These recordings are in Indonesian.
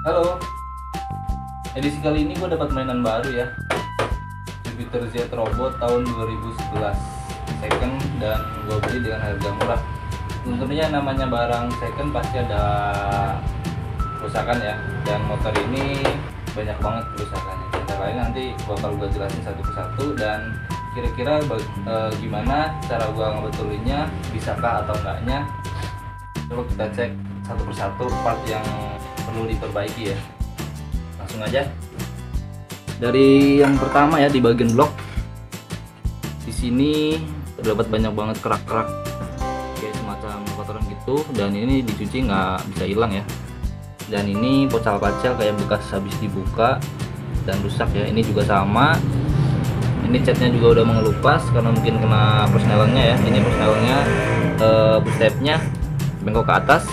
Halo. Edisi kali ini gue dapat mainan baru ya. Jupiter Z Robot tahun 2011 second dan gue beli dengan harga murah. Tentunya namanya barang second pasti ada kerusakan ya. Dan motor ini banyak banget kerusakannya. Kita lain nanti bakal gue jelasin satu persatu dan kira-kira e, gimana cara gue ngebetulinnya, bisakah atau enggaknya. Coba kita cek satu persatu part yang perlu diperbaiki ya. Langsung aja. Dari yang pertama ya di bagian blok. Di sini terdapat banyak banget kerak-kerak. Kayak semacam kotoran gitu. Dan ini dicuci nggak bisa hilang ya. Dan ini pocal-pacal kayak bekas habis dibuka dan rusak ya. Ini juga sama. Ini catnya juga udah mengelupas karena mungkin kena persnelannya ya. Ini persnelannya uh, bootstrapnya bengkok ke atas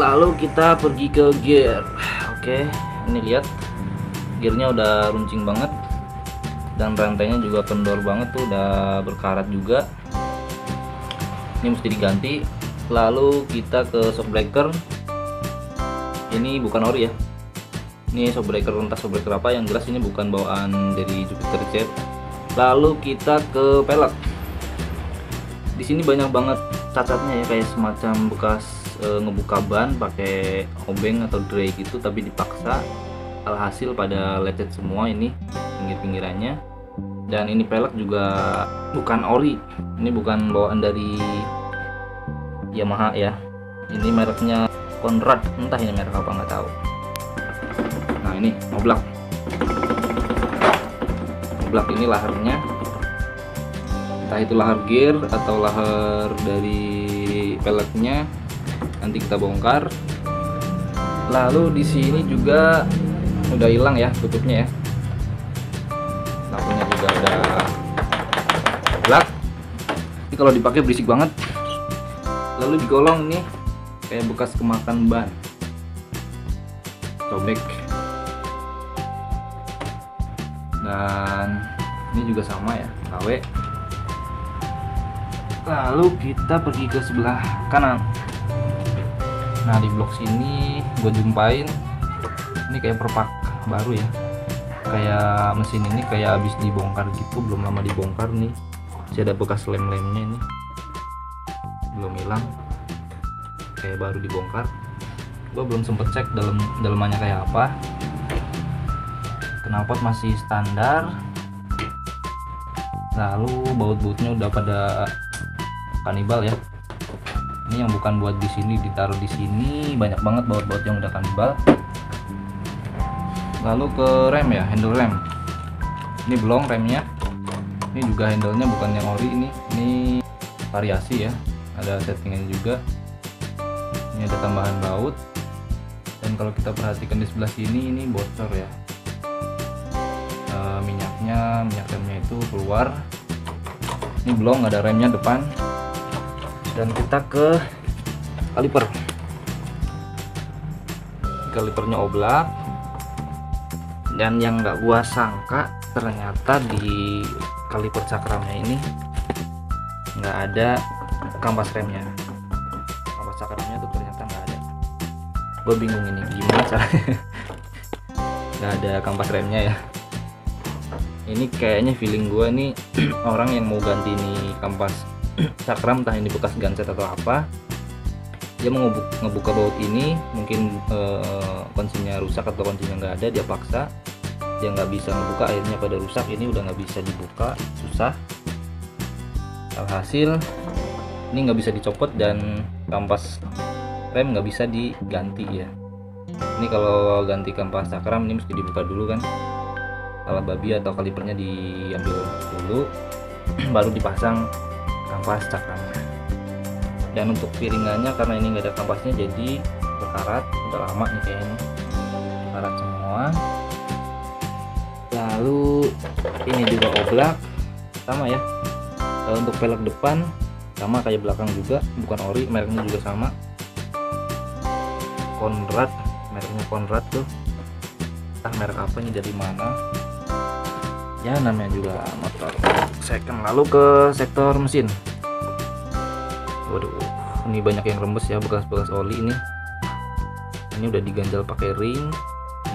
lalu kita pergi ke gear. Oke ini lihat. Gearnya udah runcing banget. Dan rantainya juga kendor banget tuh udah berkarat juga. Ini mesti diganti. Lalu kita ke shock breaker. Ini bukan ori ya. Ini shock breaker entah shock breaker apa. Yang jelas ini bukan bawaan dari Jupiter Jet. Lalu kita ke pelek di sini banyak banget cacatnya ya kayak semacam bekas e, ngebuka ban pakai obeng atau dray gitu tapi dipaksa. Alhasil pada lecet semua ini pinggir-pinggirannya. Dan ini pelek juga bukan ori ini bukan bawaan dari Yamaha ya. Ini mereknya Conrad entah ini merek apa nggak tahu. Nah ini oblak. Oblak ini laharnya entah itu lahar gear atau lahar dari peleknya nanti kita bongkar. Lalu di sini juga udah hilang ya tutupnya ya. Lampunya juga udah black ini kalau dipakai berisik banget. Lalu di kolong nih kayak bekas kemakan ban. Sobek dan ini juga sama ya KW lalu kita pergi ke sebelah kanan. Nah di blok sini gue jumpain. Ini kayak perpak baru ya. Kayak mesin ini kayak habis dibongkar gitu belum lama dibongkar nih. Masih ada bekas lem-lemnya ini. Belum hilang. Kayak baru dibongkar. Gue belum sempet cek dalam dalamannya kayak apa. Knalpot masih standar. Lalu baut-bautnya udah pada kanibal ya. Ini yang bukan buat di sini ditaruh di sini. Banyak banget baut-baut yang udah kanibal. Lalu ke rem ya handle rem. Ini belum remnya. Ini juga handlenya bukan yang ori ini. Ini variasi ya. Ada settingan juga. Ini ada tambahan baut. Dan kalau kita perhatikan di sebelah sini ini bocor ya. E, minyaknya minyak remnya itu keluar. Ini belum ada remnya depan dan kita ke kaliper. Kalipernya oblak. Dan yang nggak gua sangka ternyata di kaliper cakramnya ini nggak ada kampas remnya. Kampas cakramnya tuh ternyata nggak ada. Gue bingung ini gimana caranya. Nggak ada kampas remnya ya. Ini kayaknya feeling gue nih orang yang mau ganti nih kampas cakram entah ini bekas ganset atau apa dia mau ngebuka baut ini mungkin uh, kuncinya rusak atau kuncinya nggak ada dia paksa dia nggak bisa ngebuka akhirnya pada rusak ini udah nggak bisa dibuka susah. Alhasil ini nggak bisa dicopot dan kampas rem nggak bisa diganti ya. Ini kalau ganti kampas cakram ini mesti dibuka dulu kan. Kalau babi atau kalipernya diambil dulu baru dipasang kampas cakramnya dan untuk piringannya karena ini nggak ada kampasnya jadi berkarat. Udah lama nih kayaknya. Berkarat semua. Lalu ini juga oblak. Sama ya. Lalu untuk pelek depan sama kayak belakang juga. Bukan ori mereknya juga sama. Conrad mereknya Conrad tuh. Entah merek apa ini dari mana. Ya namanya juga motor second. Lalu ke sektor mesin. Waduh ini banyak yang rembes ya bekas-bekas oli ini. Ini udah diganjal pakai ring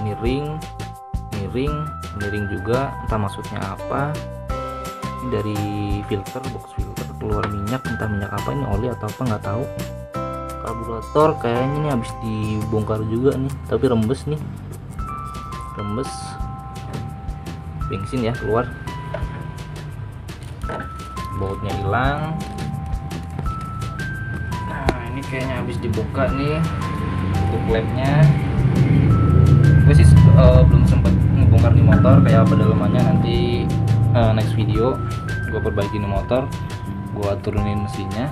miring miring miring juga. Entah maksudnya apa. Ini dari filter box filter keluar minyak entah minyak apa ini oli atau apa nggak tahu. Karburator kayaknya ini habis dibongkar juga nih tapi rembes nih. Rembes. Bensin ya keluar bautnya hilang. Nah ini kayaknya habis dibuka nih untuk lampnya gue sih uh, belum sempat ngebongkar nih motor kayak apa dalamannya nanti uh, next video gue perbaiki nih motor gue turunin mesinnya.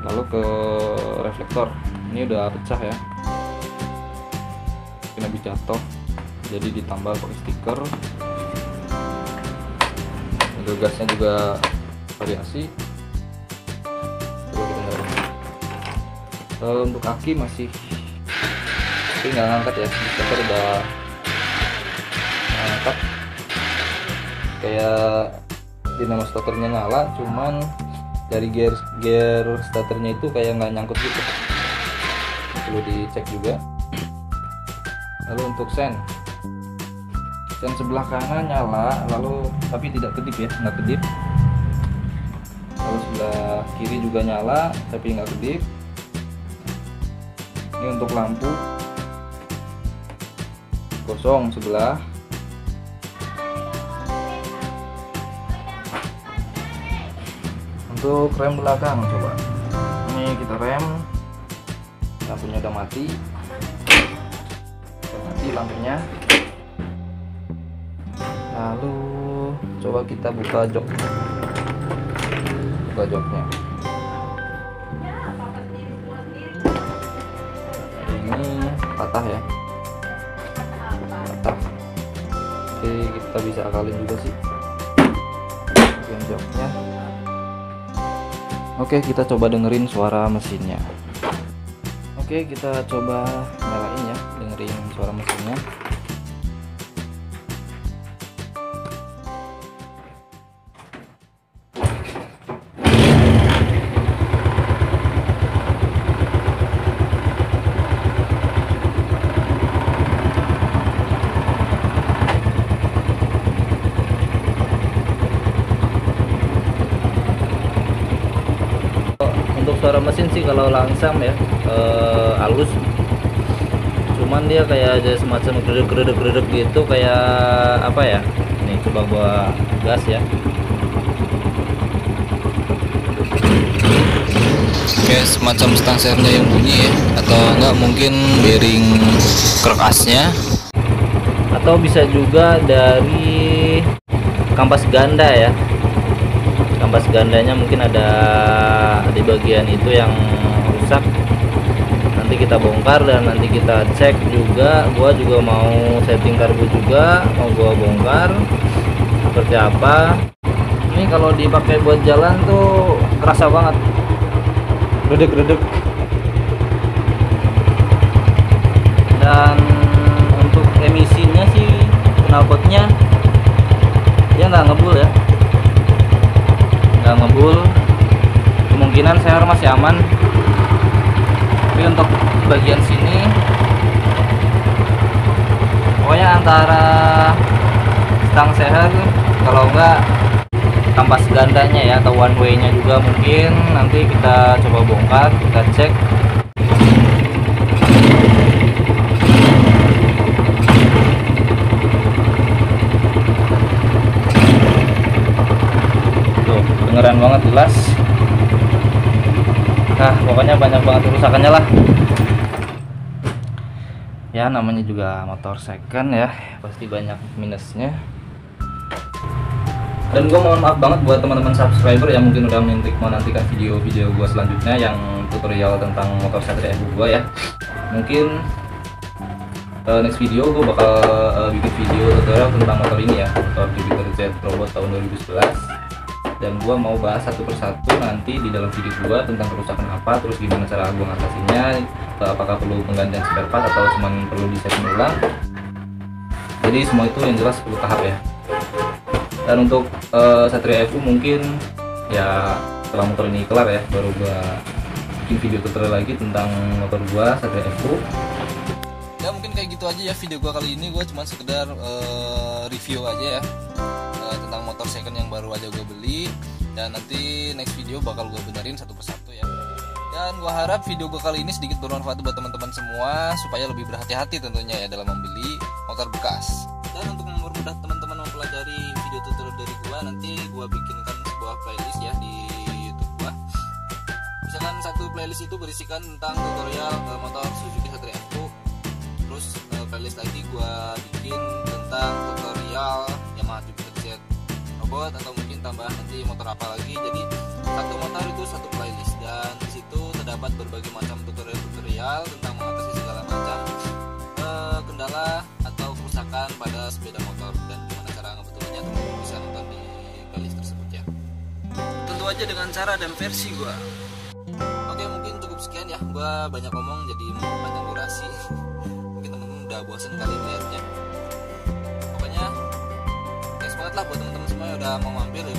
Lalu ke reflektor. Ini udah pecah ya. Mungkin habis jatuh jadi ditambal pakai stiker untuk gasnya juga variasi. Uh, untuk kaki masih tapi nggak ngangkat ya. Stiker udah ngangkat. Kayak dinamo starternya nyala cuman dari gear gear starternya itu kayak nggak nyangkut gitu. Perlu dicek juga. Lalu untuk sen sen sebelah kanan nyala lalu tapi tidak kedip ya nggak kedip. Lalu sebelah kiri juga nyala tapi nggak kedip. Ini untuk lampu. Kosong sebelah. Untuk rem belakang coba. Ini kita rem. Lampunya udah mati. Udah mati lampunya coba kita buka jok. Buka joknya. Ini patah ya? Patah. Oke kita bisa akalin juga sih. Bagian joknya. Oke, kita coba dengerin suara mesinnya. Oke, kita coba nyalain ya, dengerin suara mesinnya. Suara mesin sih kalau langsam ya eh, halus. Cuman dia kayak ada semacam geredek gitu kayak apa ya? Nih coba gua gas ya. Kayak semacam stang sernya yang bunyi ya atau enggak mungkin bearing krek asnya. Atau bisa juga dari kampas ganda ya kampas gandanya mungkin ada di bagian itu yang rusak. Nanti kita bongkar dan nanti kita cek juga. Gua juga mau setting karbu juga mau gua bongkar. Seperti apa? Ini kalau dipakai buat jalan tuh kerasa banget. Redek-redek. Dan untuk emisinya sih knalpotnya dia nggak ngebul ya nggak ngebul kemungkinan aman tapi untuk bagian sini pokoknya antara stang seher kalau enggak kampas gandanya ya atau one way nya juga mungkin. Nanti kita coba bongkar kita cek. Tuh dengeran banget jelas nah pokoknya banyak banget kerusakannya lah. Ya namanya juga motor second ya. Pasti banyak minusnya. Dan gue mohon maaf banget buat teman-teman subscriber yang mungkin udah menantik menantikan video-video gue selanjutnya yang tutorial tentang motor Satria Evo gue ya. Mungkin uh, next video gue bakal uh, bikin video tutorial tentang motor ini ya. Motor Jupiter Z Robot tahun 2011 dan gua mau bahas satu persatu nanti di dalam video gua tentang kerusakan apa terus gimana cara gua ngatasinya apakah perlu penggantian spare part atau cuma perlu di ulang. Jadi semua itu yang jelas perlu tahap ya. Dan untuk uh, Satria FU mungkin ya setelah motor ini kelar ya baru gua bikin video tutorial lagi tentang motor gua Satria FU ya mungkin kayak gitu aja ya video gue kali ini. Gue cuma sekedar uh, review aja ya tentang motor second yang baru aja gue beli. Dan nanti next video bakal gue benerin satu persatu ya. Dan gue harap video gue kali ini sedikit bermanfaat buat teman-teman semua supaya lebih berhati-hati tentunya ya dalam membeli motor bekas. Dan untuk mempermudah teman-teman mempelajari video tutorial dari gue nanti gue bikinkan sebuah playlist ya di YouTube gue misalkan satu playlist itu berisikan tentang tutorial uh, motor Suzuki Satria F2 terus uh, playlist lagi gue bikin tentang robot atau mungkin tambah nanti motor apa lagi. Jadi satu motor itu satu playlist. Dan di situ terdapat berbagai macam tutorial-tutorial tentang mengatasi segala macam uh, kendala atau kerusakan pada sepeda motor. Dan gimana cara ngebetulnya teman-teman bisa nonton di playlist tersebut ya. Tentu aja dengan cara dan versi gue Oke mungkin cukup sekian ya. Gue banyak ngomong jadi panjang durasi. Mungkin temen-temen udah bosan kali melihatnya Pokoknya Ya semangat lah buat udah mau mampir ya,